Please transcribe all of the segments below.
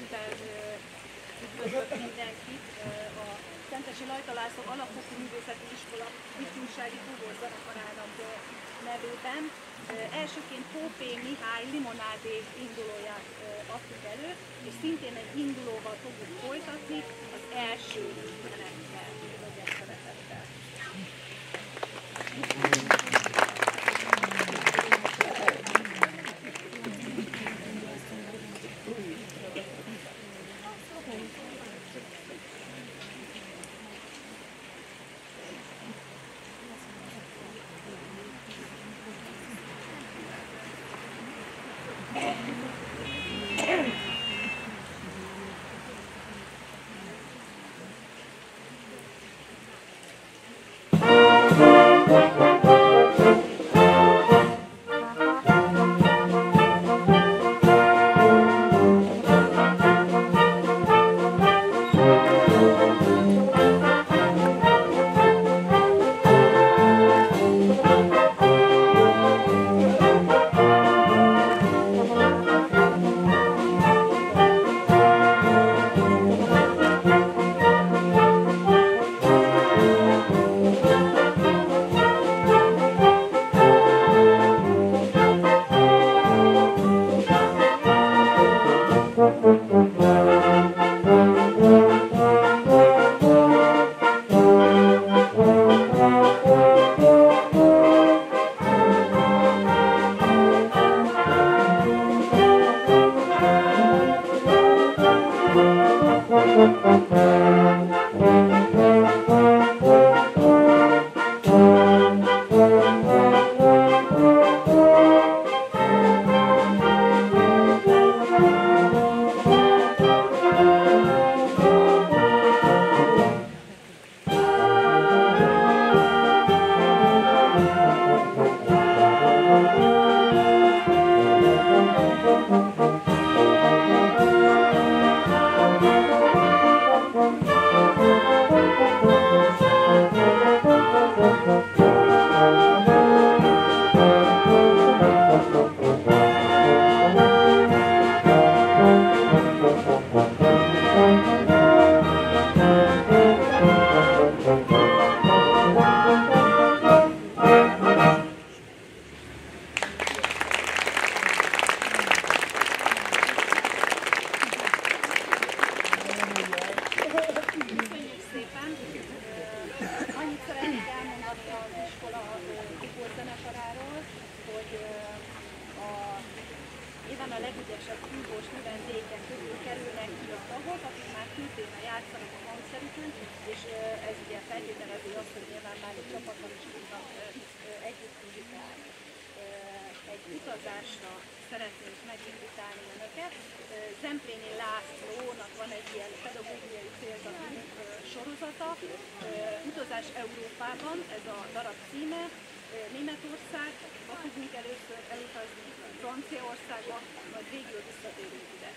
szeretettel üdvözlök mindenkit. A Szentesi Lajta László Alapfokú Művészeti Iskola ifjúsági zenekarának nevében. Elsőként Pópé Mihály limonádé indulóját adtuk elő, és szintén egy indulóval fogjuk folytatni az első menettel, Franciaországba, majd végül visszatérünk ide.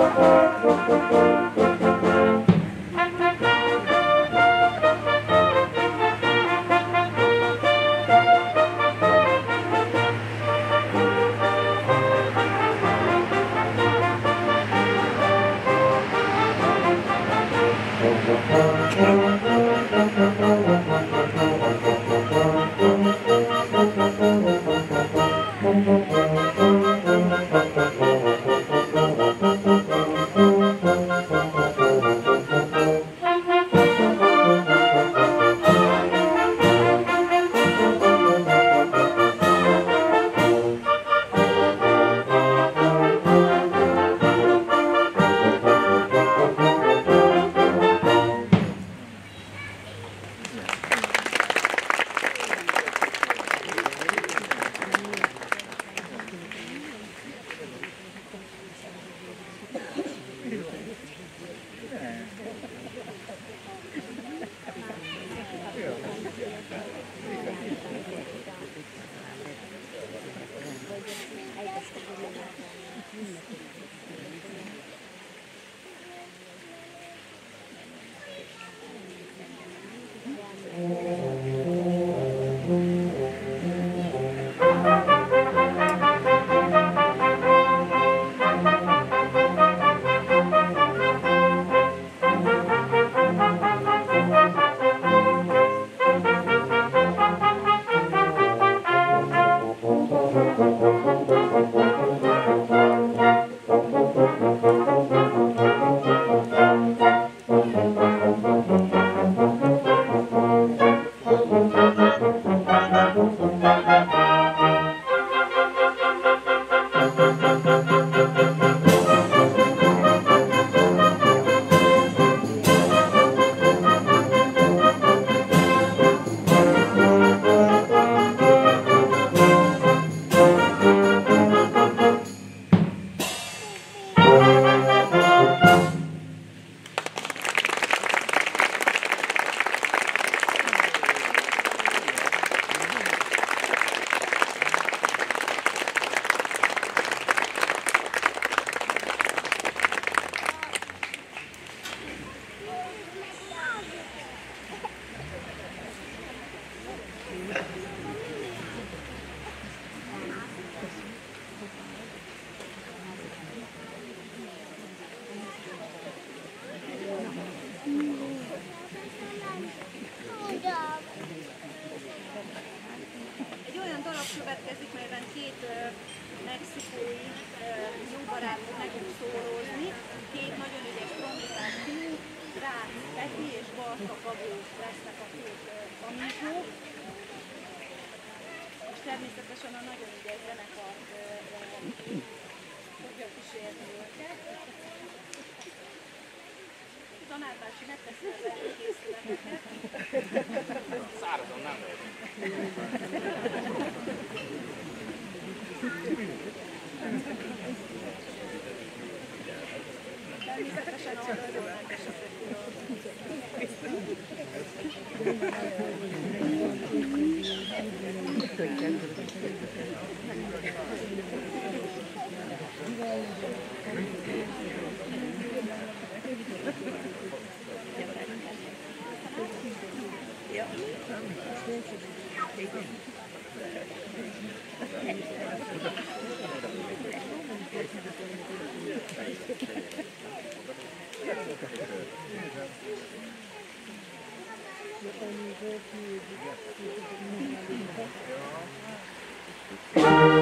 Egy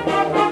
Thank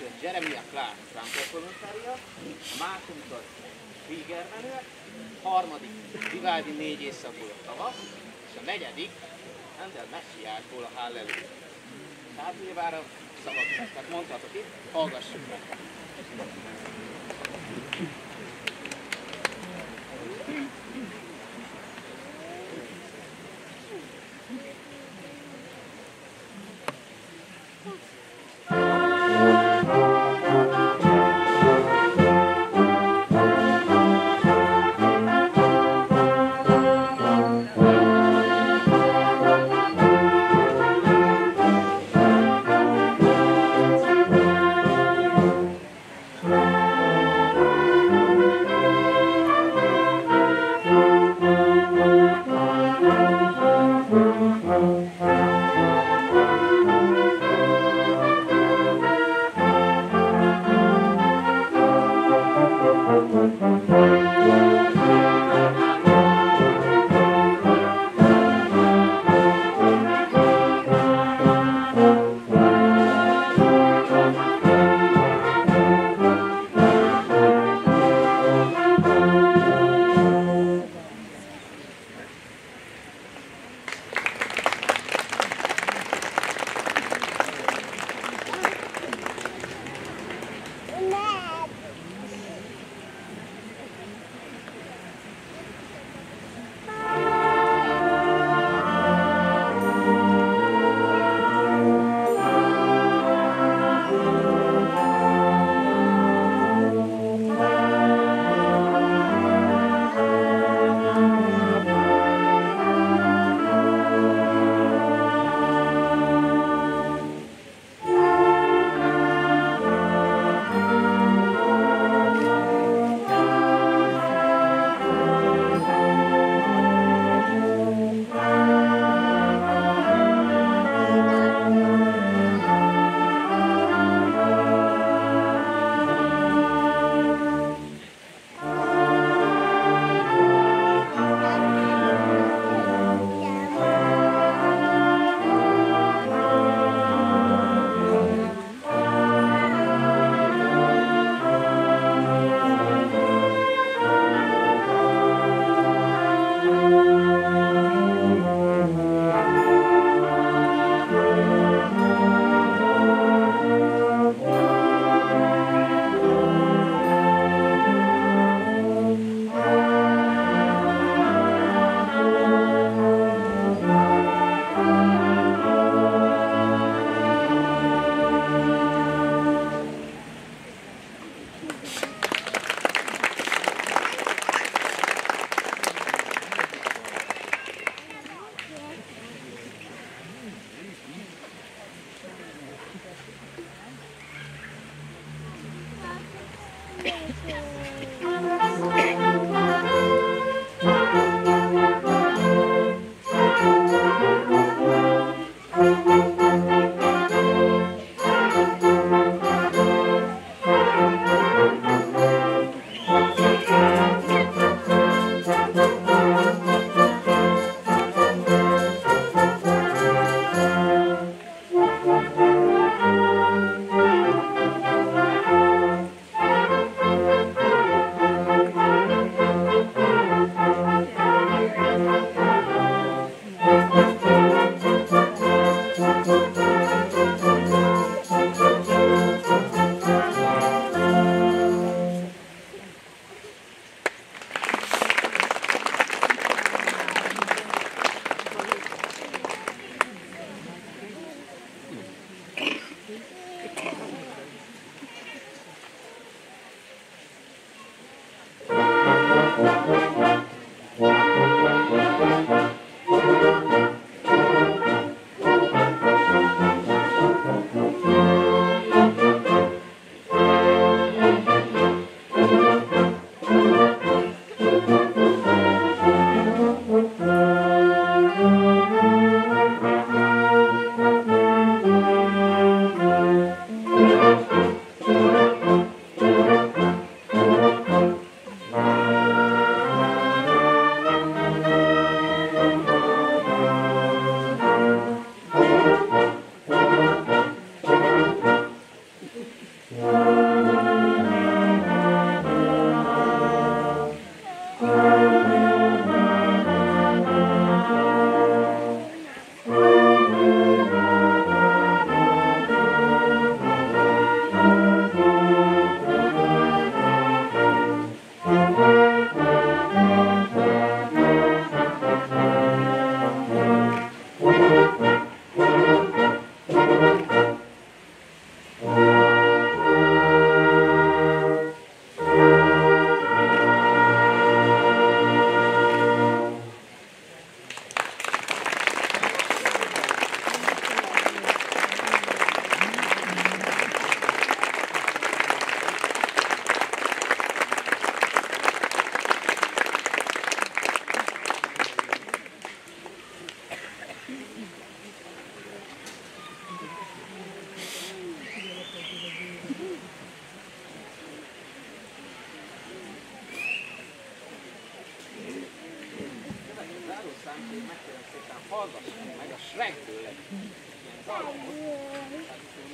első a Jeremiah Clark Franco-Voluntaria, a második az Krieger menő, a harmadik Vivaldi négy éjszakból a tavasz, és a negyedik Handel Messiásból a Hallelujah. Tehát nyilván szabad, tehát mondhatok itt, hallgassuk meg.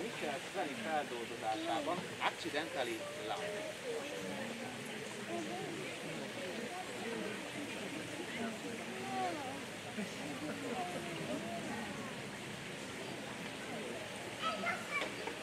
Michel Sveni feldolgozásában Accidentally Love. Thank you.